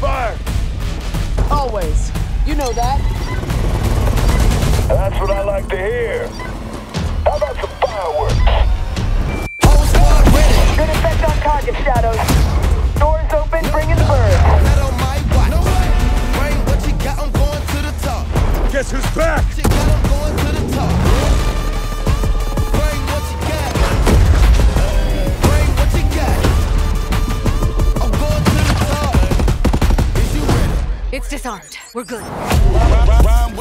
fire? Always. You know that. That's what I like to hear. How about some fireworks? Whole squad ready. Good effect on target, Shadows. Doors open, bring in the birds. Not on my It's disarmed. We're good. Rhyme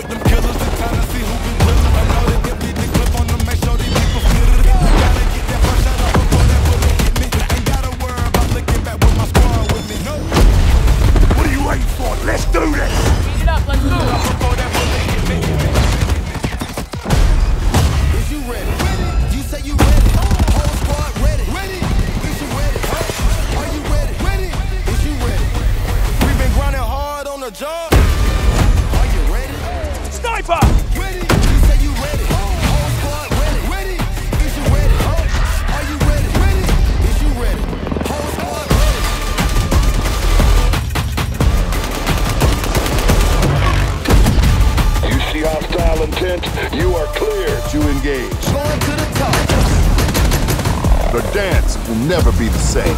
Sniper! Ready? You say you ready. Whole squad ready. Ready? Is you ready? Are you ready? Ready? Is you ready? Whole squad ready. You see hostile intent? You are clear to engage. Going to the top. The dance will never be the same.